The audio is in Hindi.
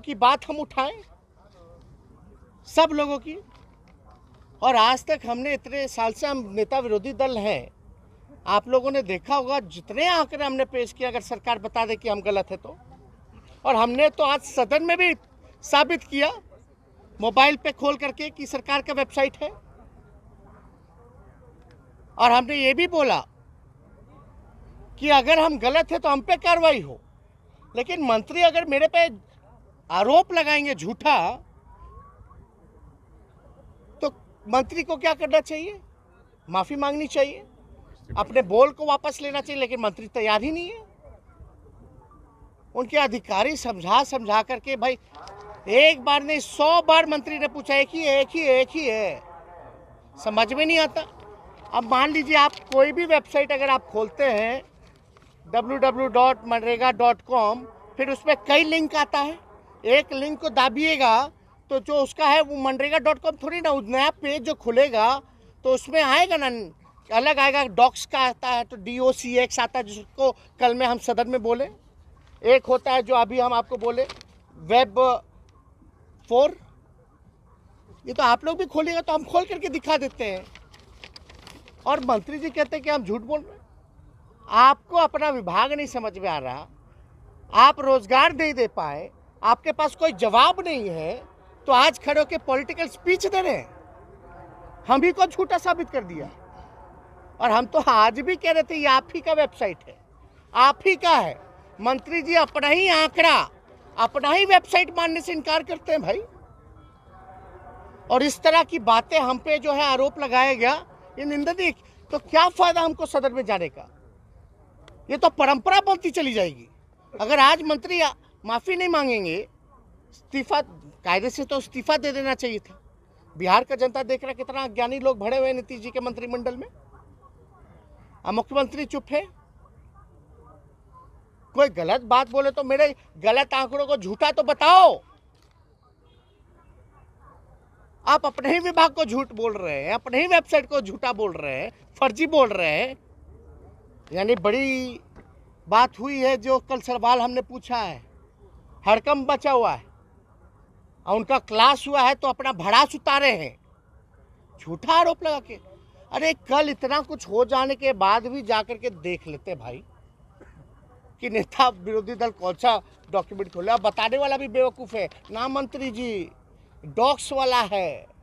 की बात हम उठाएँ? सब लोगों की? और आज तक हमने इतने साल से हम नेता विरोधी दल हैं। आप लोगों ने देखा होगा, जितने आंकड़े हमने पेश किए, अगर सरकार बता दे कि हम गलत है तो। और हमने तो आज सदन में भी साबित किया, मोबाइल पे खोल करके कि सरकार का वेबसाइट है। और हमने ये भी बोला कि अगर हम गलत है तो हम पे कार्रवाई हो। लेकिन मंत्री अगर मेरे पे आरोप लगाएँगे झूठा तो मंत्री को क्या करना चाहिए? माफ़ी मांगनी चाहिए? अपने बोल को वापस लेना चाहिए, लेकिन मंत्री तैयार ही नहीं है। उनके अधिकारी समझा समझा करके, भाई, एक बार नहीं, सौ बार मंत्री ने पूछा, एक ही एक ही है, एक ही है। समझ में नहीं आता। अब मान लीजिए, आप कोई भी वेबसाइट अगर आप खोलते हैं www.मनरेगा.com फिर उसमें कई लिंक आता है। एक लिंक को दाबिएगा तो जो उसका है वो मनरेगा डॉट कॉम थोड़ी ना नया पेज जो खुलेगा तो उसमें आएगा ना, अलग आएगा डॉक्स का आता है तो डी ओ सी एक्स आता है, जिसको कल में हम सदन में बोले। एक होता है जो अभी हम आपको बोले वेब फोर ये तो आप लोग भी खोलिएगा तो हम खोल करके दिखा देते हैं। और मंत्री जी कहते हैं कि हम झूठ बोल रहे हैं। आपको अपना विभाग नहीं समझ में आ रहा। आप रोज़गार नहीं दे पाए। आपके पास कोई जवाब नहीं है तो आज खड़े होकर पॉलिटिकल स्पीच दे रहे हैं। हम ही को झूठा साबित कर दिया। और हम तो आज भी कह रहे थे, ये आप ही का वेबसाइट है। आप ही का है। मंत्री जी, अपना ही आंकड़ा, अपना ही वेबसाइट मानने से इनकार करते हैं भाई। और इस तरह की बातें हम पे जो है आरोप लगाया गया, ये निंदनीय तो क्या फ़ायदा हमको सदन में जाने का? ये तो परंपरा बनती चली जाएगी। अगर आज मंत्री माफ़ी नहीं मांगेंगे। इस्तीफा, कायदे से तो इस्तीफा दे देना चाहिए था। बिहार का जनता देख रहा कितना अज्ञानी लोग भरे हुए नीतीश जी के मंत्रिमंडल में। अब मुख्यमंत्री चुप है। कोई गलत बात बोले तो मेरे गलत आंकड़ों को झूठा तो बताओ। आप अपने ही विभाग को झूठ बोल रहे हैं, अपने ही वेबसाइट को झूठा बोल रहे हैं, फर्जी बोल रहे हैं। यानी बड़ी बात हुई है जो कल सवाल हमने पूछा है। हड़कम बचा हुआ है। और उनका क्लास हुआ है तो अपना भड़ास उतारे हैं। झूठा आरोप लगा के। अरे कल इतना कुछ हो जाने के बाद भी जाकर के देख लेते भाई। कि नेता विरोधी दल कौन सा डॉक्यूमेंट खोले। बताने वाला भी बेवकूफ़ है। ना मंत्री जी डॉक्स वाला है।